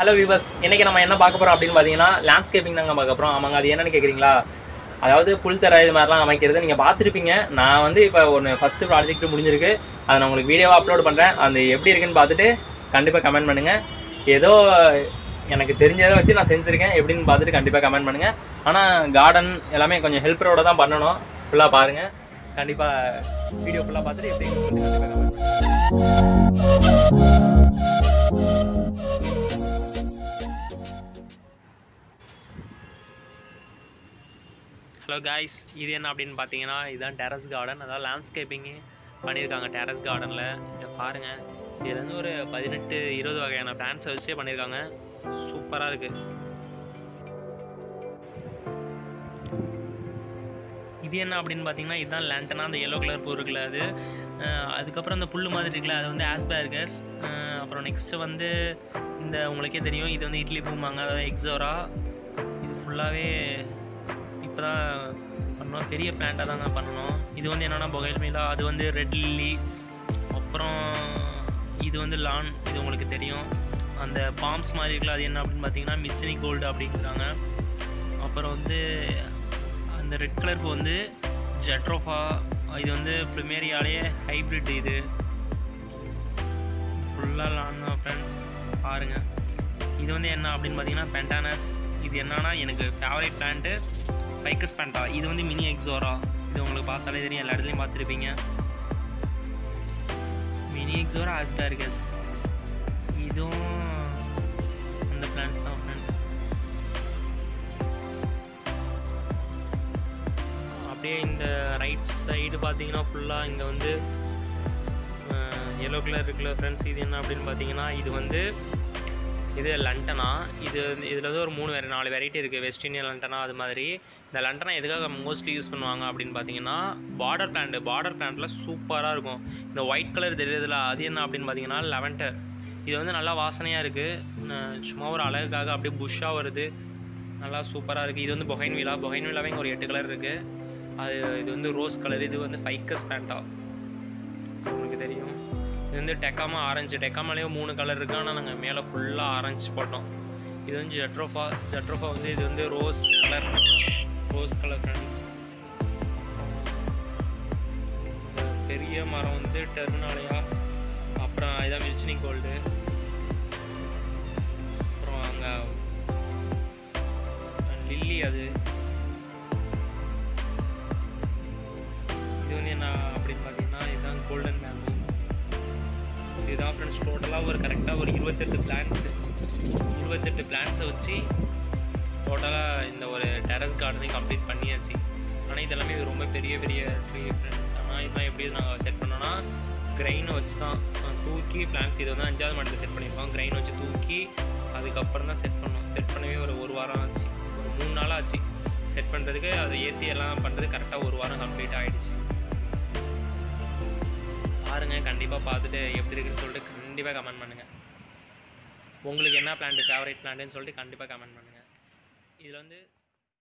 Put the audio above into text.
Hello viewers இன்னைக்கு நம்ம என்ன பார்க்க போறோம் அப்படின்னு பார்த்தீங்கன்னா லேண்ட்ஸ்கேப்பிங் தாங்க பார்க்க போறோம். ஆமாங்க அது என்னன்னு கேட்குறீங்களா அதாவது புல்தர இது மாதிரிலாம் அமைக்கிறது நீங்கள் பார்த்துருப்பீங்க. நான் வந்து இப்போ ஒன்று ஃபஸ்ட்டு ப்ராஜெக்ட் முடிஞ்சிருக்கு. அதை நான் உங்களுக்கு வீடியோவாக அப்லோட் பண்ணுறேன் அது எப்படி இருக்குன்னு பார்த்துட்டு கண்டிப்பாக கமெண்ட் பண்ணுங்கள் ஏதோ எனக்கு தெரிஞ்சதை வச்சு நான் செஞ்சுருக்கேன். எப்படின்னு பார்த்துட்டு கண்டிப்பாக கமெண்ட் பண்ணுங்கள் ஆனால் கார்டன் எல்லாமே கொஞ்சம் ஹெல்ப்பரோட தான் பண்ணணும். ஃபுல்லாக பாருங்கள் கண்டிப்பாக வீடியோ ஃபுல்லாக பார்த்துட்டு எப்படி கண்டிப்பாக கமெண்ட் பண்ணுங்கள் ஹலோ காய்ஸ் இது என்ன அப்படின்னு பார்த்தீங்கன்னா இதுதான் டெரஸ் கார்டன் அதாவது லேண்ட்ஸ்கேப்பிங்கு பண்ணியிருக்காங்க டெரஸ் கார்டனில் இதை பாருங்கள் இதுல வந்து ஒரு பதினெட்டு இருபது வகையான பிளான்ஸை வச்சே பண்ணியிருக்காங்க. சூப்பராக இருக்குது இது என்ன அப்படின்னு பார்த்தீங்கன்னா இதுதான் லேண்டனா அந்த எல்லோ கலர் பூ இருக்குல்ல அது. அதுக்கப்புறம் அந்த புல் மாதிரி இருக்குல்ல அது வந்து ஆஸ்பேர்கஸ் அப்புறம் நெக்ஸ்ட்டு வந்து இந்த உங்களுக்கே தெரியும். இது வந்து இட்லி பூமாங்க அதாவது எக்ஸோரா இது ஃபுல்லாகவே இப்போ தான் பண்ணோம். பெரிய பிளான்ட்டாக தாங்க பண்ணணும். இது வந்து என்னென்னா பொகைல் மீலா அது வந்து ரெட் லில்லி அப்புறம் இது வந்து லான் இது உங்களுக்கு தெரியும். அந்த பாம்ஸ் மாதிரி இருக்குல்ல அது என்ன அப்படின்னு பார்த்தீங்கன்னா மிஸ்ஸினி கோல்டு அப்படிங்கிறாங்க அப்புறம் வந்து அந்த ரெட் கலருக்கு வந்து ஜெட்ரோஃபா இது வந்து ப்ரிமேரியாலேயே ஹைப்ரிட் இது. ஃபுல்லாக லான் ஃப்ரெண்ட்ஸ் பாருங்கள் இது வந்து என்ன அப்படின்னு பார்த்தீங்கன்னா பென்டானஸ் இது என்னன்னா எனக்கு ஃபேவரட் பிளான்ட்டு பைக்கஸ் பேண்டா இது வந்து மினி எக்ஸோரா இது உங்களுக்கு பார்த்தாலே தெரியும். எல்லா இடத்துலையும் பார்த்துருப்பீங்க. மினி எக்ஸோரா ஆஸ்டார்கஸ் இதுவும் அந்த பிளான்ஸ் தான் ஃப்ரெண்ட்ஸ் அப்படியே இந்த ரைட் சைடு பார்த்தீங்கன்னா ஃபுல்லாக இங்கே வந்து எல்லோ கலர் இருக்குல்ல ஃப்ரெண்ட்ஸ் இது என்ன அப்படின்னு பார்த்தீங்கன்னா இது வந்து இது லண்டனா. இது இதில் வந்து ஒரு மூணு வேறு நாலு வெரைட்டி இருக்குது வெஸ்ட் இண்டியன் லண்டனா அது மாதிரி. இந்த லண்டனா எதுக்காக மோஸ்ட்லி யூஸ் பண்ணுவாங்க அப்படின்னு பார்த்தீங்கன்னா பார்டர் பிளான்ட் பார்டர் பிளான்ட்டில் சூப்பராக இருக்கும். இந்த ஒயிட் கலர் தெரியுதுல அது என்ன அப்படின்னு பார்த்தீங்கன்னா லெவன்டர் இது வந்து நல்லா வாசனையாக இருக்குது சும்மா ஒரு அழகுக்காக அப்படியே புஷ்ஷாக வருது. நல்லா சூப்பராக இருக்குது இது வந்து பொகைன் விழா. பொகைன் விழாவே இங்கே ஒரு எட்டு கலர் இருக்குது அது இது வந்து ரோஸ் கலர் இது வந்து ஃபைக்கஸ் பேண்டா இது வந்து டெக்காமா ஆரஞ்சு டெக்காமாலேயே மூணு கலர் இருக்குது ஆனால் நாங்கள் மேலே ஃபுல்லாக ஆரஞ்சு போட்டோம். இது வந்து ஜெட்ரோஃபா ஜெட்ரோஃபா வந்து இது வந்து rose colour rose colour friends பெரிய மரம் வந்து டெர்னாலயா அப்புறம் இதான் மிர்ச்சினி கோல்டு அப்புறம் அங்கே லில்லி அது. ஃப்ரெண்ட்ஸ் டோட்டலாக ஒரு கரெக்டாக ஒரு இருபத்தெட்டு பிளான்ஸ் இருபத்தெட்டு பிளான்ஸை வச்சு டோட்டலாக இந்த ஒரு டெரஸ் கார்டனையும் கம்ப்ளீட் பண்ணியாச்சு. ஆனால் இதெல்லாமே ரொம்ப பெரிய பெரிய ட்ரீ ஃப்ரெண்ட்ஸ் ஆனால் இதெல்லாம் எப்படி நாங்கள் செட் பண்ணோன்னா கிரைனை வச்சு தான் தூக்கி பிளான்ஸ் இது வந்து அஞ்சாவது மாடத்தில் செட் பண்ணியிருக்கோம் கிரைன் வச்சு தூக்கி அதுக்கப்புறம் தான் செட் பண்ணோம். செட் பண்ணவே ஒரு ஒரு வாரம் ஆச்சு. ஒரு மூணு நாள் ஆச்சு. செட் பண்ணுறதுக்கு அது ஏசி எல்லாம் பண்ணுறது கரெக்டாக ஒரு வாரம் கம்ப்ளீட் ஆகிடுச்சு பாருங்க கண்டிப்பாக பார்த்துட்டு எப்படி இருக்குன்னு சொல்லிட்டு கண்டிப்பாக கமெண்ட் பண்ணுங்கள் உங்களுக்கு என்ன பிளான்ட்டு ஃபேவரட் பிளான்ட்டுன்னு சொல்லிட்டு கண்டிப்பாக கமெண்ட் பண்ணுங்கள் இதில் வந்து